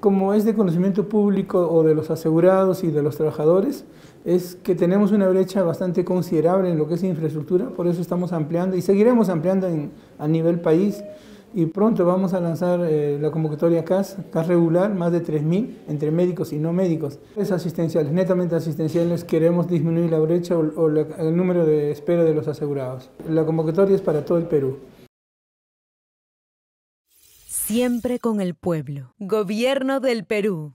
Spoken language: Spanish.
Como es de conocimiento público o de los asegurados y de los trabajadores, es que tenemos una brecha bastante considerable en lo que es infraestructura, por eso estamos ampliando y seguiremos ampliando a nivel país y pronto vamos a lanzar eh, la convocatoria CAS, CAS regular, más de 3.000 entre médicos y no médicos. Es asistenciales, netamente asistenciales, queremos disminuir la brecha o, el número de espera de los asegurados. La convocatoria es para todo el Perú. Siempre con el pueblo. Gobierno del Perú.